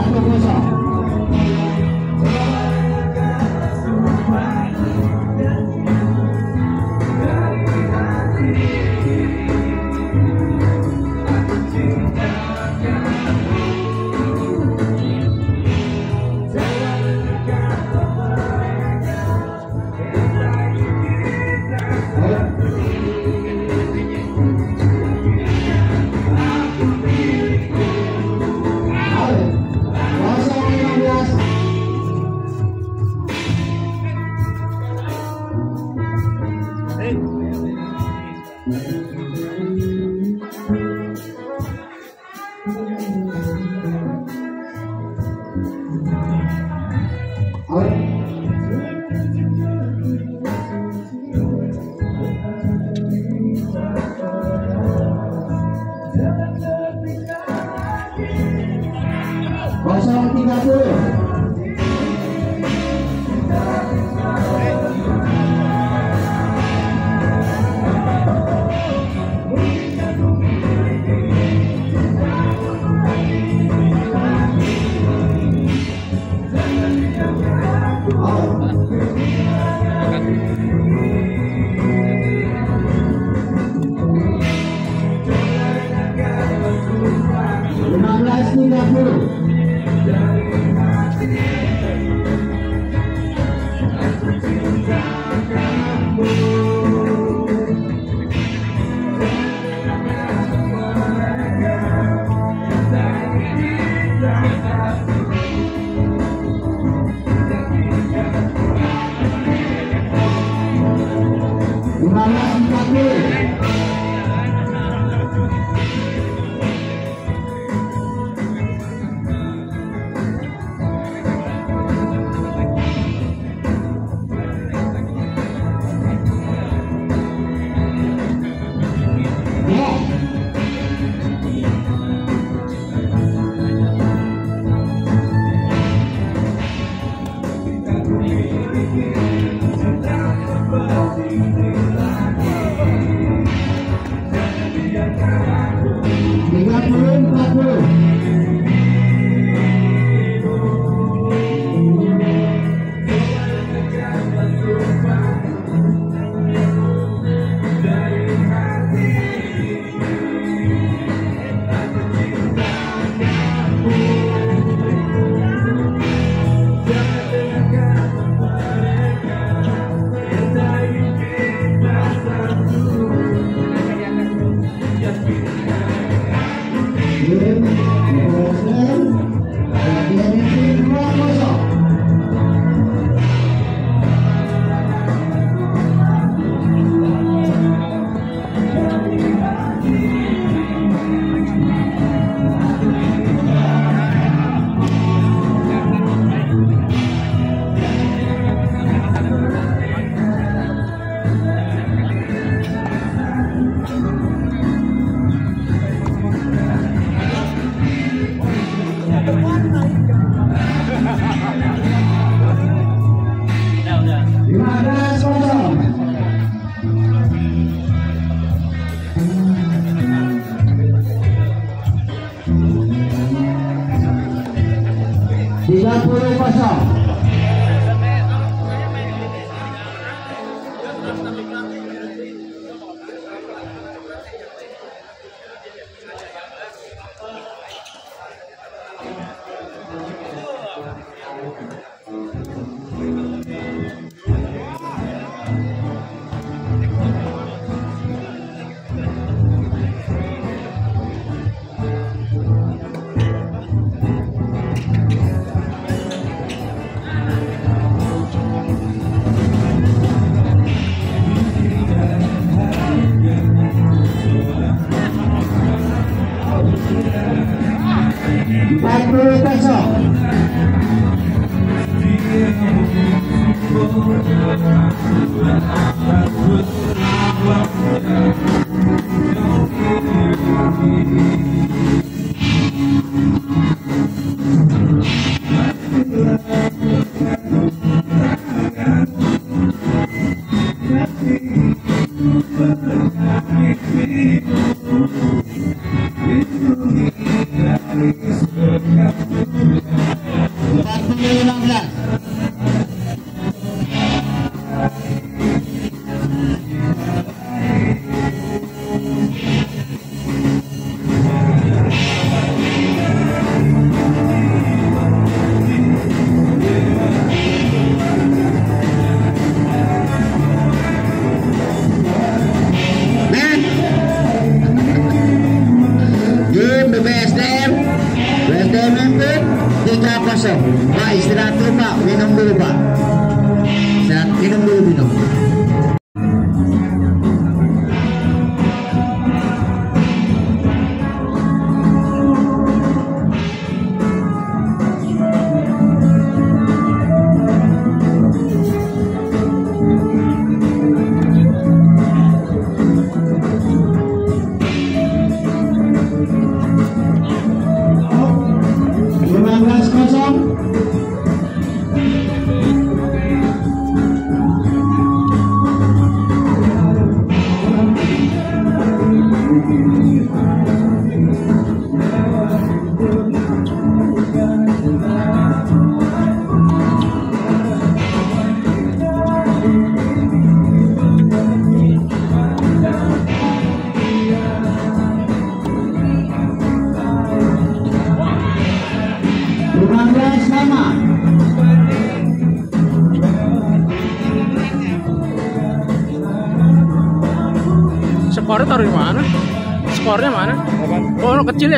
Andere Pasal 30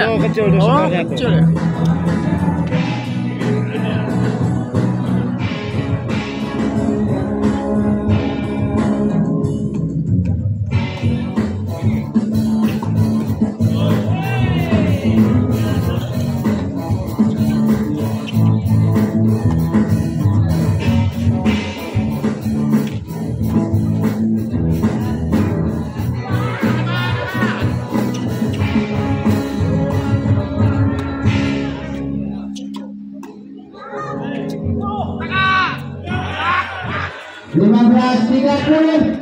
哦，个臭的，好，15 30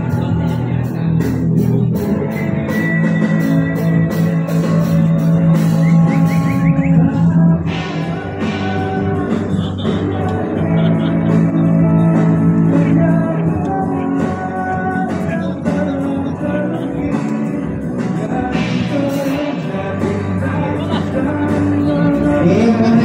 Amém.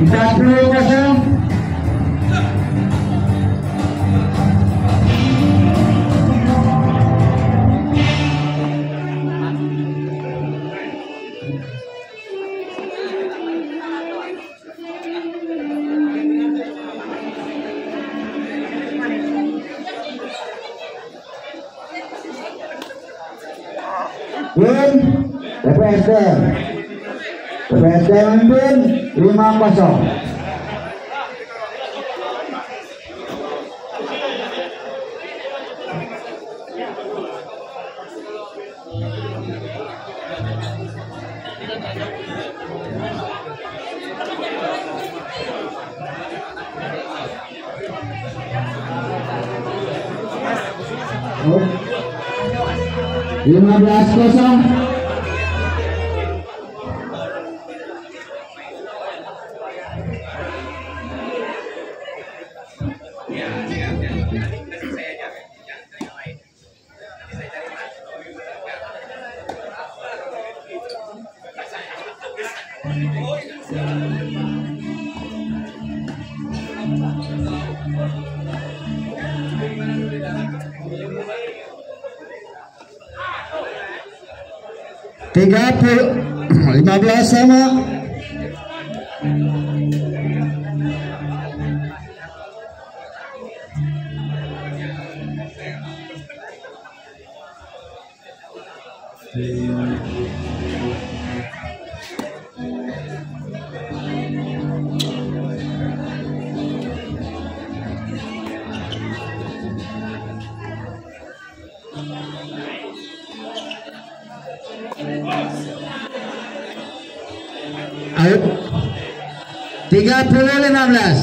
Jatuh kosong. Win, defender, defender, win. lima kosong. Lima belas kosong. Tiga puluh lima belas sama out tiga puluh belas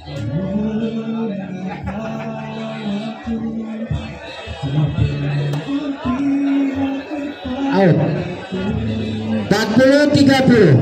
out tiga puluh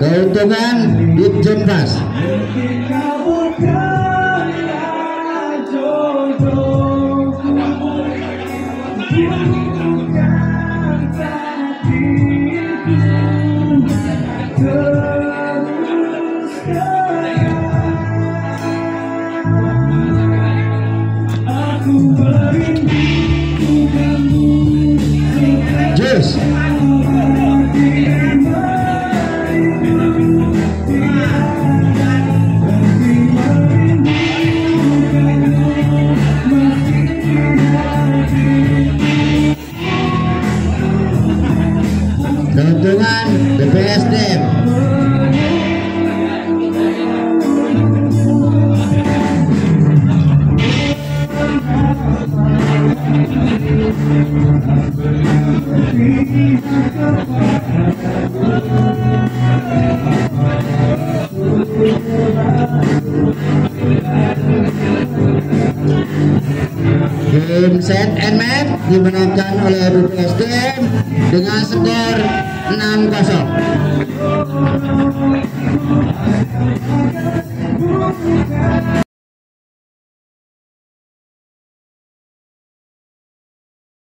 keuntungan di Junpas Kumbalari